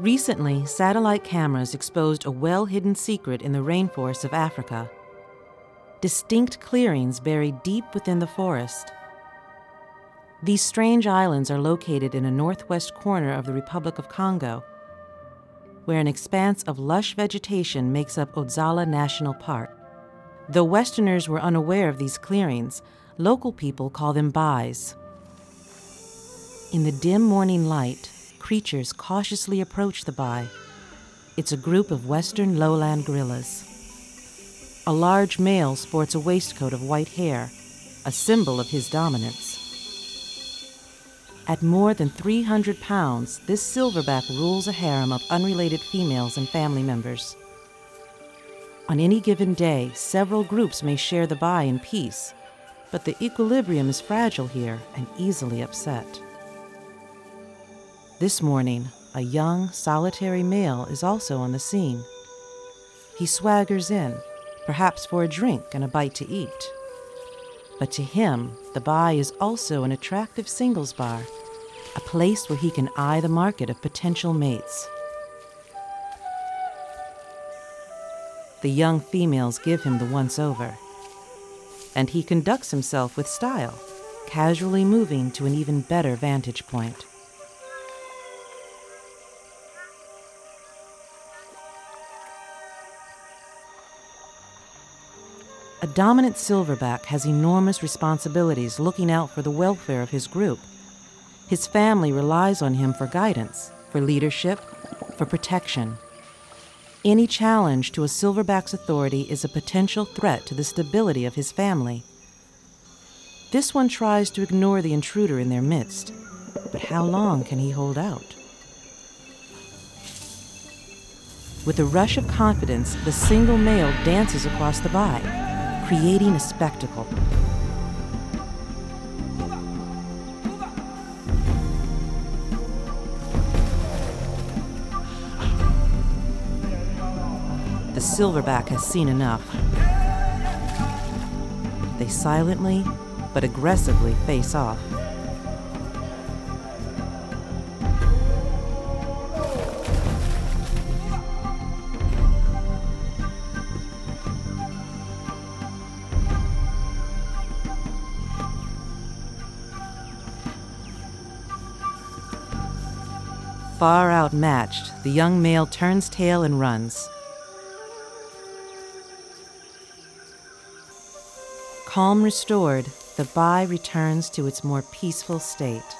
Recently, satellite cameras exposed a well hidden secret in the rainforests of Africa. Distinct clearings buried deep within the forest. These strange islands are located in a northwest corner of the Republic of Congo, where an expanse of lush vegetation makes up Odzala National Park. Though Westerners were unaware of these clearings, local people call them bais. In the dim morning light, creatures cautiously approach the bai. It's a group of western lowland gorillas. A large male sports a waistcoat of white hair, a symbol of his dominance. At more than 300 pounds, this silverback rules a harem of unrelated females and family members. On any given day, several groups may share the bai in peace, but the equilibrium is fragile here and easily upset. This morning, a young, solitary male is also on the scene. He swaggers in, perhaps for a drink and a bite to eat. But to him, the bai is also an attractive singles bar, a place where he can eye the market of potential mates. The young females give him the once over, and he conducts himself with style, casually moving to an even better vantage point. A dominant silverback has enormous responsibilities looking out for the welfare of his group. His family relies on him for guidance, for leadership, for protection. Any challenge to a silverback's authority is a potential threat to the stability of his family. This one tries to ignore the intruder in their midst, but how long can he hold out? With a rush of confidence, the single male dances across the bai creating a spectacle. The silverback has seen enough. They silently but aggressively face off. Far outmatched, the young male turns tail and runs. Calm restored, the bai returns to its more peaceful state.